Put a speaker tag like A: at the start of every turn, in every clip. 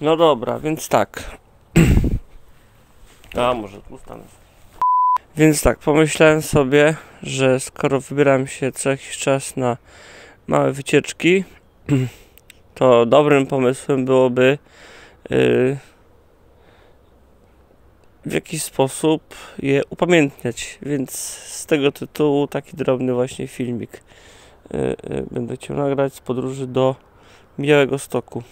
A: No dobra, więc tak. A może tu stanę. Więc tak, pomyślałem sobie, że skoro wybieram się co jakiś czas na małe wycieczki, to dobrym pomysłem byłoby yy, w jakiś sposób je upamiętniać. Więc z tego tytułu taki drobny właśnie filmik yy, yy, będę chciał nagrać z podróży do Białego Stoku.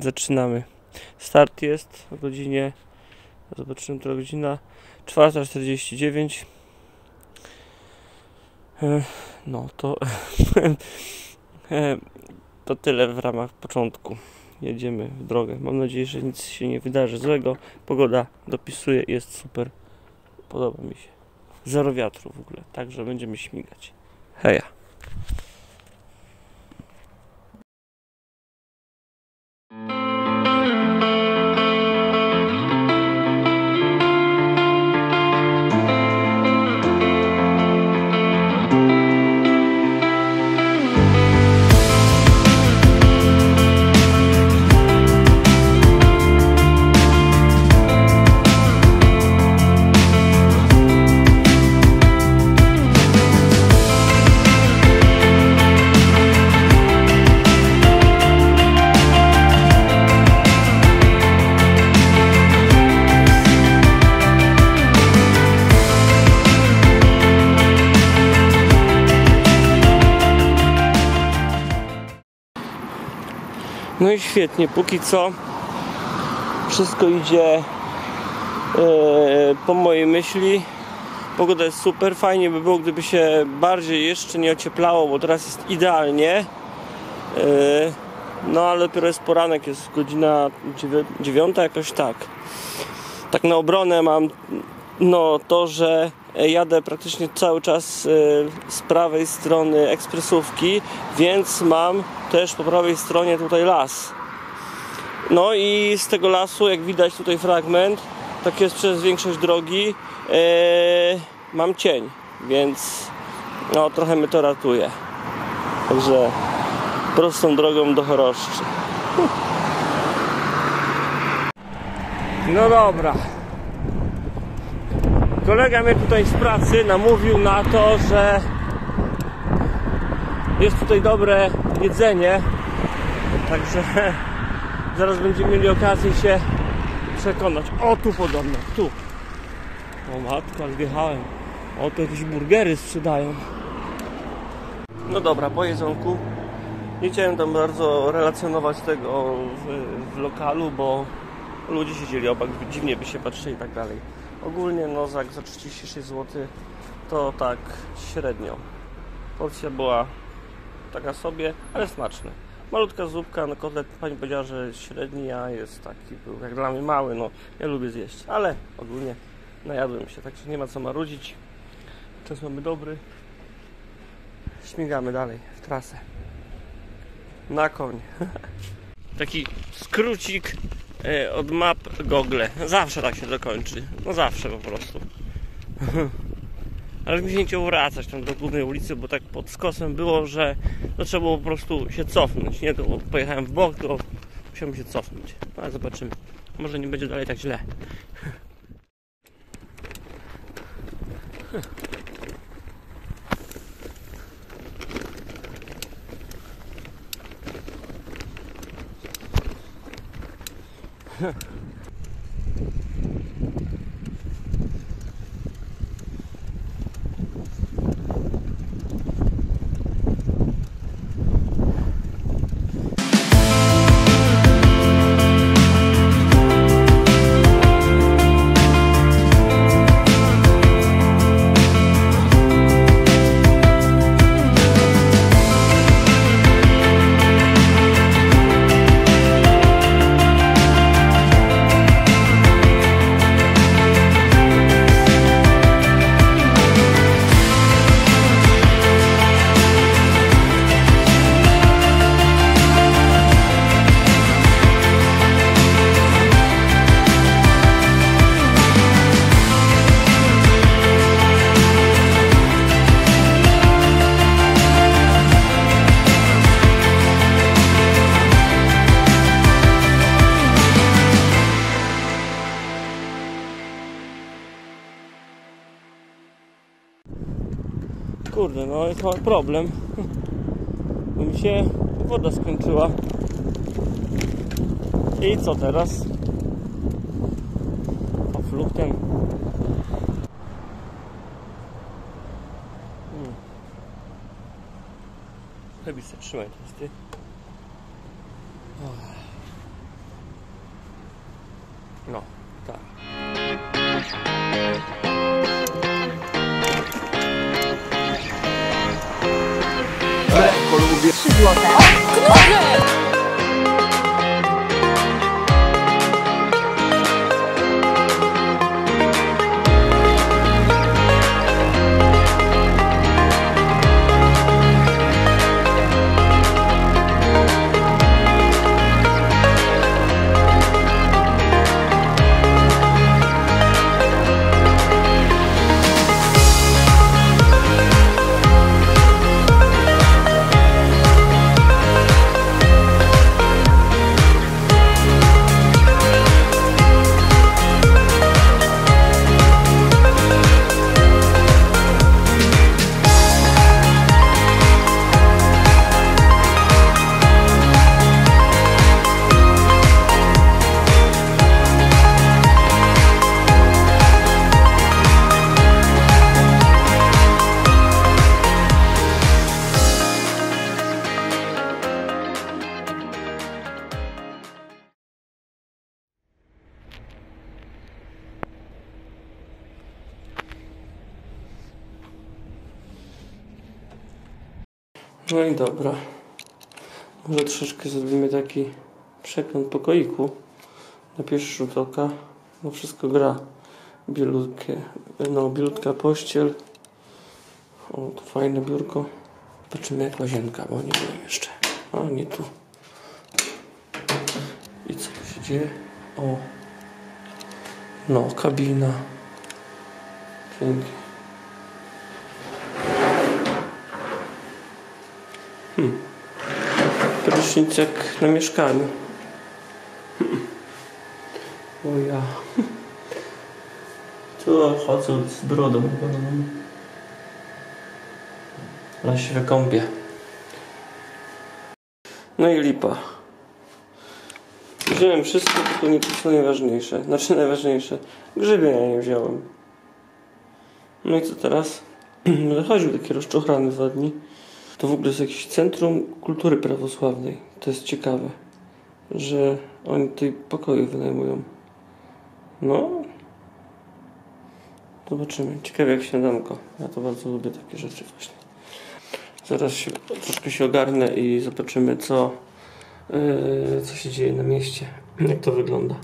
A: Zaczynamy. Start jest o godzinie, zobaczymy, która godzina 4.49. E, No to to tyle w ramach początku. Jedziemy w drogę. Mam nadzieję, że nic się nie wydarzy złego. Pogoda dopisuje, jest super. Podoba mi się. Zero wiatru w ogóle, także będziemy śmigać. Heja. No i świetnie, póki co wszystko idzie e, po mojej myśli. Pogoda jest super, fajnie by było, gdyby się bardziej jeszcze nie ocieplało, bo teraz jest idealnie. E, no ale dopiero jest poranek, jest godzina dziewiąta jakoś tak. Tak na obronę mam no to, że jadę praktycznie cały czas e, z prawej strony ekspresówki, więc mam też po prawej stronie tutaj las. No i z tego lasu, jak widać tutaj fragment, tak jest przez większość drogi, e, mam cień, więc no trochę mnie to ratuje. Także prostą drogą do choroszczy. No dobra. Kolega mnie tutaj z pracy namówił na to, że jest tutaj dobre jedzenie. Także zaraz będziemy mieli okazję się przekonać. O, tu podobno, tu. O matko, wjechałem. O, tu jakieś burgery sprzedają. No dobra, po jedzonku. Nie chciałem tam bardzo relacjonować tego w, w lokalu, bo ludzie siedzieli obok, dziwnie by się patrzyli i tak dalej. Ogólnie no za, za 36 zł to tak średnio. Porcja była taka sobie, ale smaczna. Malutka zupka, no kotlet pani powiedziała, że średni, a jest taki, był jak dla mnie mały, no ja lubię zjeść, ale ogólnie najadłem się, także nie ma co marudzić. Czas mamy dobry. Śmigamy dalej w trasę. Na koń. Taki skrócik e, od map Google. Zawsze tak się dokończy. No zawsze po prostu. ale mi się nie chciało wracać tam do głównej ulicy, bo tak pod skosem było, że no, trzeba było po prostu się cofnąć. Nie, to pojechałem w bok, to musiałem się cofnąć. No, ale zobaczymy. Może nie będzie dalej tak źle. Huh. Kurde, no jest problem. Bo mi się woda skończyła. I co teraz? A fluktem. Hmm. Chyba się trzymaj teraz ty. No, 是
B: 猪肉
A: No i dobra. Może troszeczkę zrobimy taki przegląd pokoiku. Na pierwszy rzut oka. No wszystko gra. Bielutkie, no bielutka pościel. O, fajne biurko. Zobaczymy jak łazienka, bo nie wiem jeszcze. A, nie tu. I co tu się dzieje? O. No, kabina. Pięknie. Prysznic jak na mieszkaniu. O ja. Tu chodzę z brodą. Ale się wykąpię. No i lipa. Wziąłem wszystko, tylko nie to najważniejsze. Znaczy najważniejsze. Grzybienia nie wziąłem. No i co teraz? Chodził taki rozczochrany dwa dni. To w ogóle jest jakieś centrum kultury prawosławnej. To jest ciekawe, że oni tutaj pokoje wynajmują. No. Zobaczymy. Ciekawe jak śniadanko. Ja to bardzo lubię takie rzeczy właśnie. Zaraz się, troszkę się ogarnę i zobaczymy co, yy, co się dzieje na mieście. Jak to wygląda.